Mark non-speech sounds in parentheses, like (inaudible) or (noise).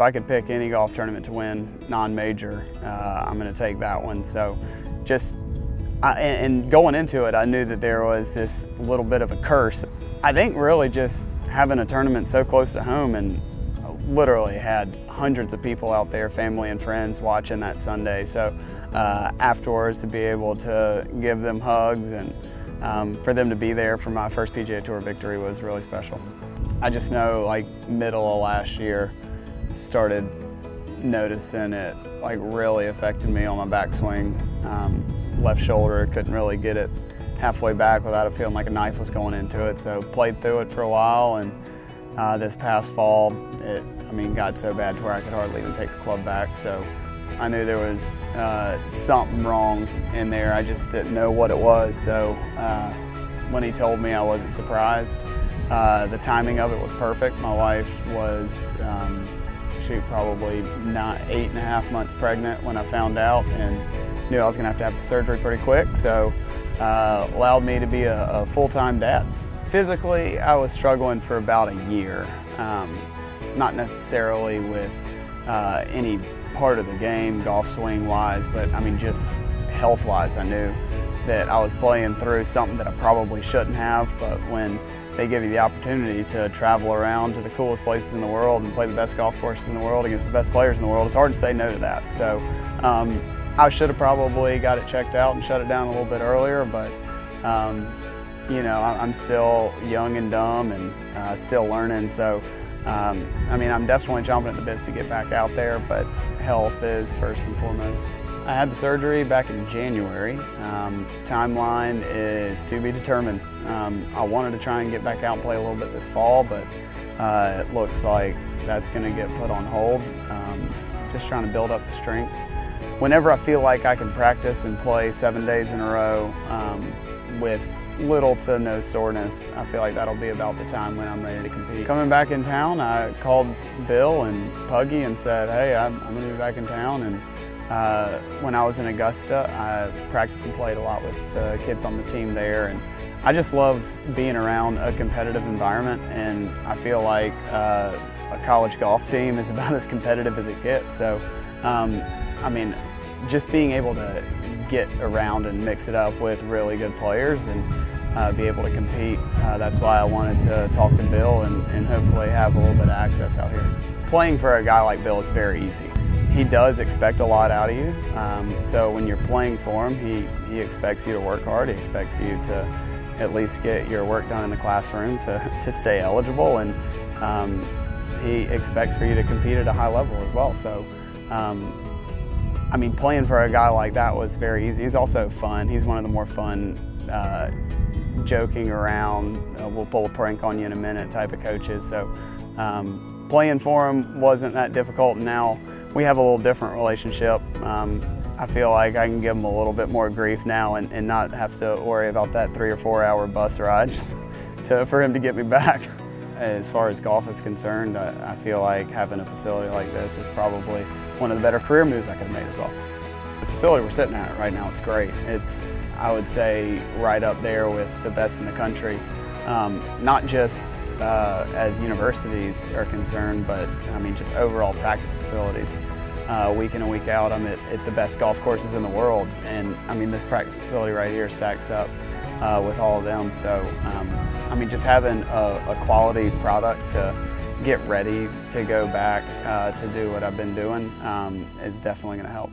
If I could pick any golf tournament to win, non-major, uh, I'm going to take that one. So just, I, and going into it, I knew that there was this little bit of a curse. I think really just having a tournament so close to home and literally had hundreds of people out there, family and friends watching that Sunday. So uh, afterwards to be able to give them hugs and um, for them to be there for my first PGA Tour victory was really special. I just know like middle of last year, started noticing it like really affected me on my backswing. Um, left shoulder, couldn't really get it halfway back without it feeling like a knife was going into it. So played through it for a while and uh, this past fall, it, I mean, got so bad to where I could hardly even take the club back. So I knew there was uh, something wrong in there. I just didn't know what it was. So uh, when he told me, I wasn't surprised. Uh, the timing of it was perfect. My wife was, um, shoot, probably not eight and a half months pregnant when I found out and knew I was going to have to have the surgery pretty quick. So uh, allowed me to be a, a full-time dad. Physically, I was struggling for about a year. Um, not necessarily with uh, any part of the game, golf swing wise, but I mean just health wise, I knew that I was playing through something that I probably shouldn't have, but when they give you the opportunity to travel around to the coolest places in the world and play the best golf courses in the world against the best players in the world, it's hard to say no to that. So um, I should have probably got it checked out and shut it down a little bit earlier, but um, you know, I'm still young and dumb and uh, still learning. So, um, I mean, I'm definitely jumping at the bits to get back out there, but health is first and foremost. I had the surgery back in January. Um, timeline is to be determined. Um, I wanted to try and get back out and play a little bit this fall, but uh, it looks like that's going to get put on hold. Um, just trying to build up the strength. Whenever I feel like I can practice and play seven days in a row um, with little to no soreness, I feel like that'll be about the time when I'm ready to compete. Coming back in town, I called Bill and Puggy and said, hey, I'm, I'm going to be back in town. And uh, when I was in Augusta, I practiced and played a lot with the kids on the team there. And I just love being around a competitive environment. And I feel like uh, a college golf team is (laughs) about as competitive as it gets. So, um, I mean, just being able to get around and mix it up with really good players and uh, be able to compete. Uh, that's why I wanted to talk to Bill and, and hopefully have a little bit of access out here. Playing for a guy like Bill is very easy he does expect a lot out of you. Um, so when you're playing for him, he, he expects you to work hard. He expects you to at least get your work done in the classroom to, (laughs) to stay eligible. And um, he expects for you to compete at a high level as well. So, um, I mean, playing for a guy like that was very easy. He's also fun. He's one of the more fun, uh, joking around, uh, we'll pull a prank on you in a minute type of coaches. So um, playing for him wasn't that difficult. Now, we have a little different relationship. Um, I feel like I can give him a little bit more grief now and, and not have to worry about that three or four hour bus ride (laughs) to, for him to get me back. (laughs) As far as golf is concerned, I, I feel like having a facility like this is probably one of the better career moves I could have made as well. The facility we're sitting at right now, it's great. It's, I would say, right up there with the best in the country. Um, not just uh, as universities are concerned, but I mean just overall practice facilities. Uh, week in and week out, I'm at, at, the best golf courses in the world, and I mean this practice facility right here stacks up uh, with all of them. So um, I mean just having a, a, quality product to get ready to go back uh, to do what I've been doing um, is definitely going to help.